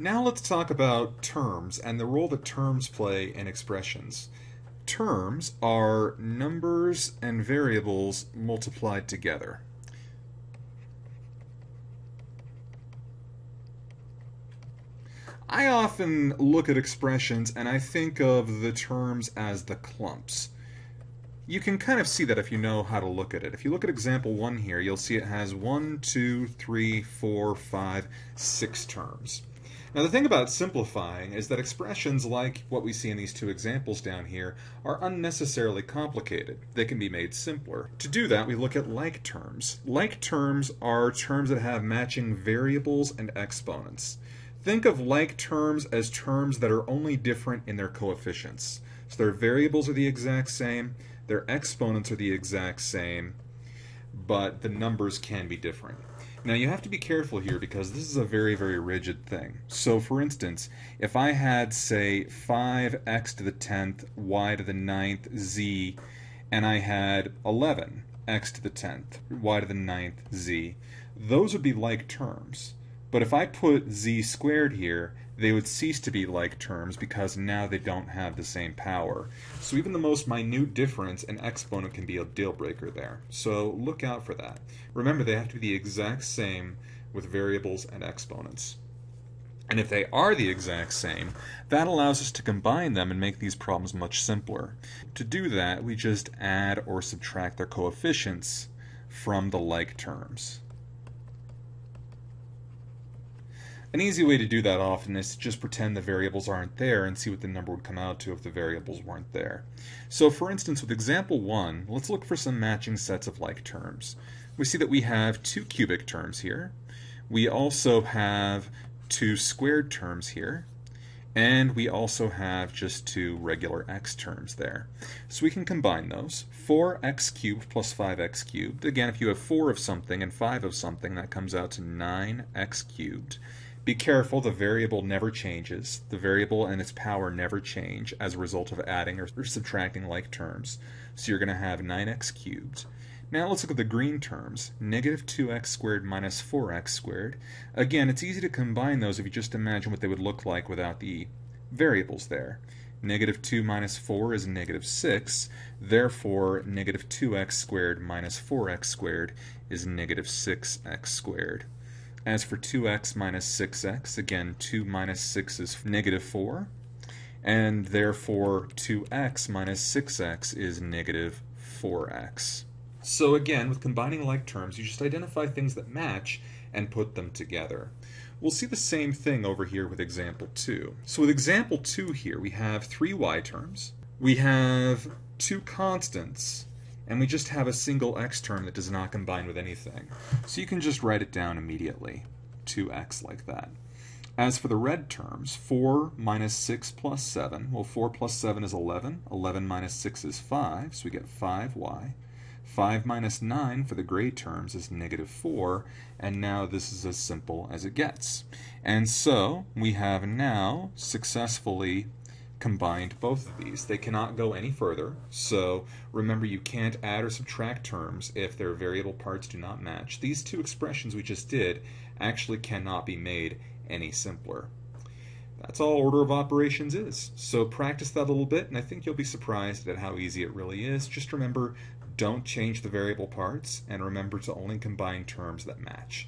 Now let's talk about terms and the role that terms play in expressions. Terms are numbers and variables multiplied together. I often look at expressions and I think of the terms as the clumps. You can kind of see that if you know how to look at it. If you look at example 1 here, you'll see it has one, two, three, four, five, six terms. Now the thing about simplifying is that expressions like what we see in these two examples down here are unnecessarily complicated. They can be made simpler. To do that, we look at like terms. Like terms are terms that have matching variables and exponents. Think of like terms as terms that are only different in their coefficients. So their variables are the exact same, their exponents are the exact same, but the numbers can be different. Now you have to be careful here because this is a very, very rigid thing. So for instance, if I had, say, 5x to the 10th, y to the 9th, z, and I had 11, x to the 10th, y to the 9th, z, those would be like terms. But if I put z squared here, they would cease to be like terms because now they don't have the same power. So even the most minute difference, an exponent can be a deal breaker there. So look out for that. Remember, they have to be the exact same with variables and exponents. And if they are the exact same, that allows us to combine them and make these problems much simpler. To do that, we just add or subtract their coefficients from the like terms. An easy way to do that often is to just pretend the variables aren't there and see what the number would come out to if the variables weren't there. So for instance, with example 1, let's look for some matching sets of like terms. We see that we have two cubic terms here. We also have two squared terms here. And we also have just two regular x terms there. So we can combine those. 4x cubed plus 5x cubed. Again, if you have 4 of something and 5 of something, that comes out to 9x cubed. Be careful, the variable never changes. The variable and its power never change as a result of adding or subtracting like terms. So you're going to have 9x cubed. Now let's look at the green terms. Negative 2x squared minus 4x squared. Again, it's easy to combine those if you just imagine what they would look like without the variables there. Negative 2 minus 4 is negative 6. Therefore, negative 2x squared minus 4x squared is negative 6x squared. As for 2x minus 6x, again, 2 minus 6 is negative 4, and therefore 2x minus 6x is negative 4x. So again, with combining like terms, you just identify things that match and put them together. We'll see the same thing over here with example 2. So with example 2 here, we have three y terms, we have two constants, and we just have a single x term that does not combine with anything. So you can just write it down immediately, 2x like that. As for the red terms, 4 minus 6 plus 7, well 4 plus 7 is 11, 11 minus 6 is 5, so we get 5y. 5 minus 9 for the gray terms is negative 4, and now this is as simple as it gets. And so we have now successfully combined both of these. They cannot go any further, so remember you can't add or subtract terms if their variable parts do not match. These two expressions we just did actually cannot be made any simpler. That's all order of operations is. So practice that a little bit, and I think you'll be surprised at how easy it really is. Just remember, don't change the variable parts, and remember to only combine terms that match.